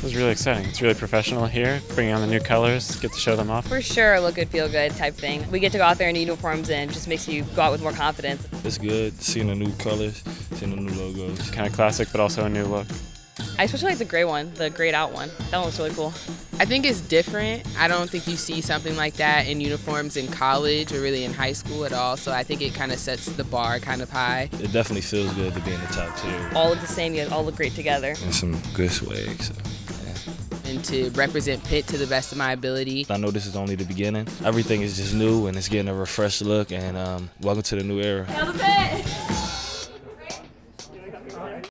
It was really exciting. It's really professional here, bringing on the new colors, get to show them off. For sure, look good, feel good type thing. We get to go out there in uniforms and just makes you go out with more confidence. It's good seeing the new colors, seeing the new logos. Kind of classic, but also a new look. I especially like the gray one, the grayed out one. That one looks really cool. I think it's different. I don't think you see something like that in uniforms in college or really in high school at all. So I think it kind of sets the bar kind of high. It definitely feels good to be in the top tier. All of the same, you all look great together. And some good swag. So and to represent Pitt to the best of my ability. I know this is only the beginning. Everything is just new and it's getting a refreshed look and um, welcome to the new era.